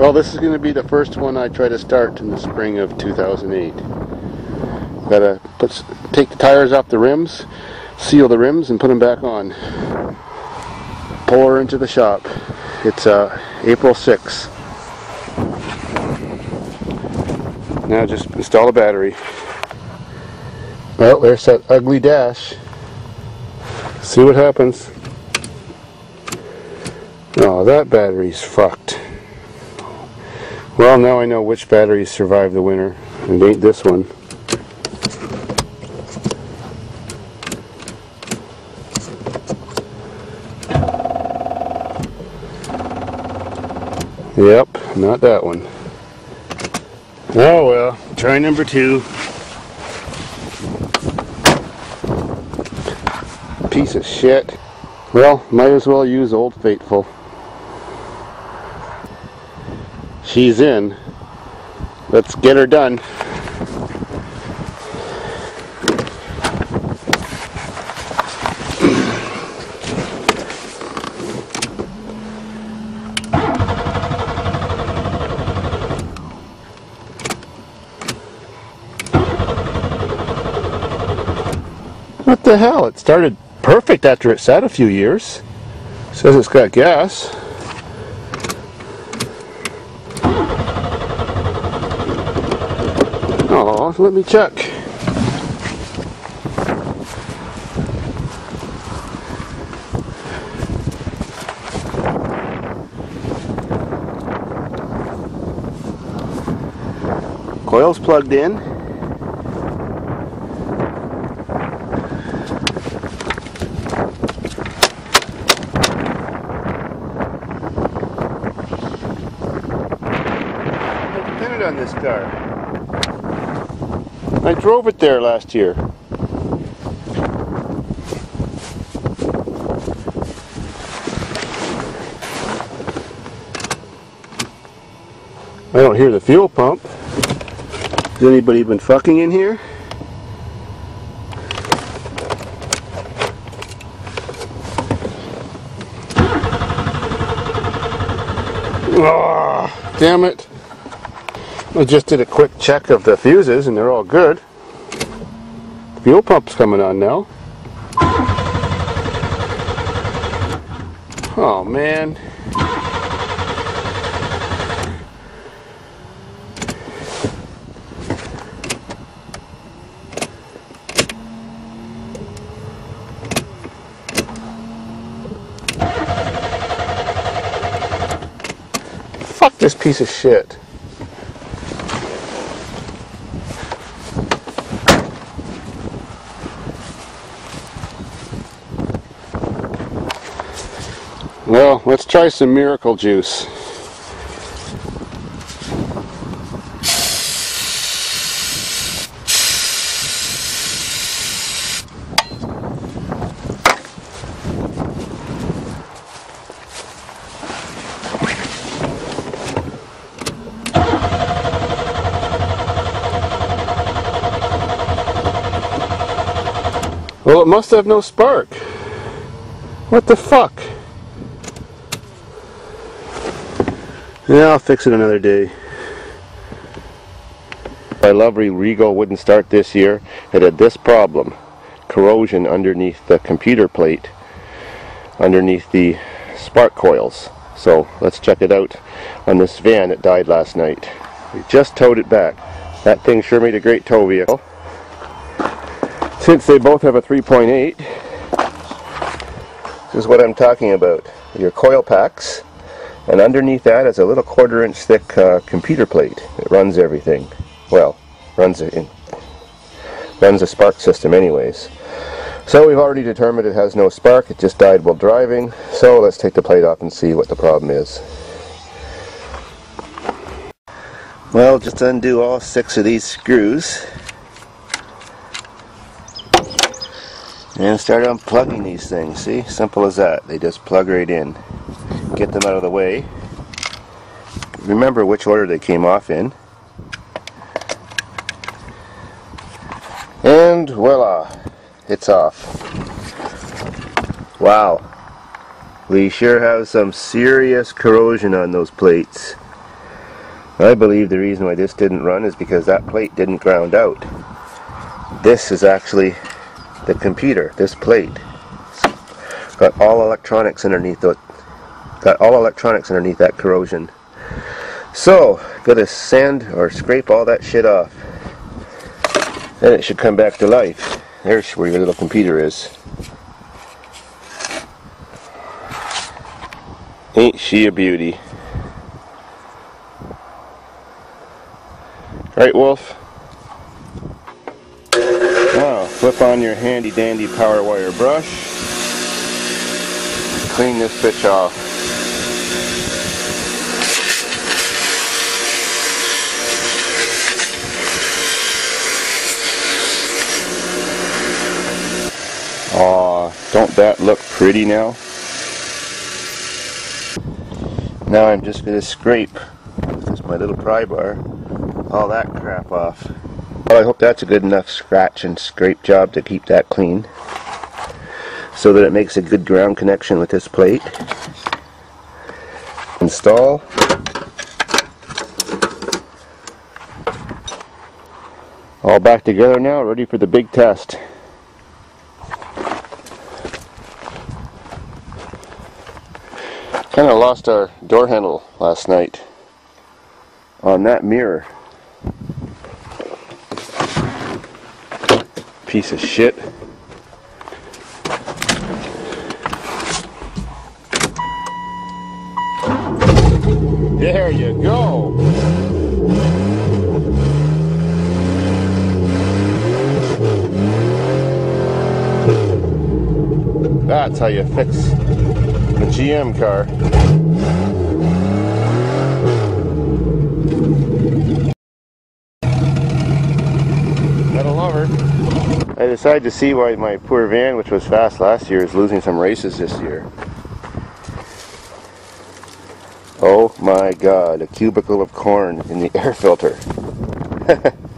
Well, this is going to be the first one I try to start in the spring of 2008. Gotta put, take the tires off the rims, seal the rims, and put them back on. Pull her into the shop. It's uh, April 6th. Now just install a battery. Well, there's that ugly dash. See what happens. Oh, that battery's fucked. Well, now I know which batteries survived the winter. It ain't this one. Yep, not that one. Oh well, try number two. Piece of shit. Well, might as well use Old Faithful. She's in. Let's get her done. What the hell? It started perfect after it sat a few years. Says it's got gas. Oh, let me check. Coil's plugged in. On this car. I drove it there last year. I don't hear the fuel pump. Has anybody been fucking in here? Oh, damn it. I just did a quick check of the fuses and they're all good. Fuel pump's coming on now. Oh man. Fuck this piece of shit. Well, let's try some miracle juice. Well, it must have no spark. What the fuck? Yeah, I'll fix it another day. My lovely Regal wouldn't start this year. It had this problem. Corrosion underneath the computer plate, underneath the spark coils. So let's check it out on this van that died last night. We just towed it back. That thing sure made a great tow vehicle. Since they both have a 3.8, this is what I'm talking about. Your coil packs and underneath that is a little quarter inch thick uh, computer plate that runs everything. Well, runs it in, runs a spark system anyways. So we've already determined it has no spark, it just died while driving. So let's take the plate off and see what the problem is. Well, just undo all six of these screws. And start unplugging these things, see? Simple as that. They just plug right in get them out of the way. Remember which order they came off in. And voila, it's off. Wow, we sure have some serious corrosion on those plates. I believe the reason why this didn't run is because that plate didn't ground out. This is actually the computer, this plate. Got all electronics underneath it. Got all electronics underneath that corrosion. So, gotta sand or scrape all that shit off. Then it should come back to life. There's where your little computer is. Ain't she a beauty? Right, Wolf? Now, flip on your handy dandy power wire brush. Clean this bitch off. Don't that look pretty now? Now I'm just going to scrape with my little pry bar all that crap off. Well, I hope that's a good enough scratch and scrape job to keep that clean so that it makes a good ground connection with this plate. Install. All back together now, ready for the big test. Kind of lost our door handle last night on that mirror. Piece of shit. There you go. That's how you fix a GM car. Gotta love her. I decided to see why my poor van, which was fast last year, is losing some races this year. Oh my god, a cubicle of corn in the air filter.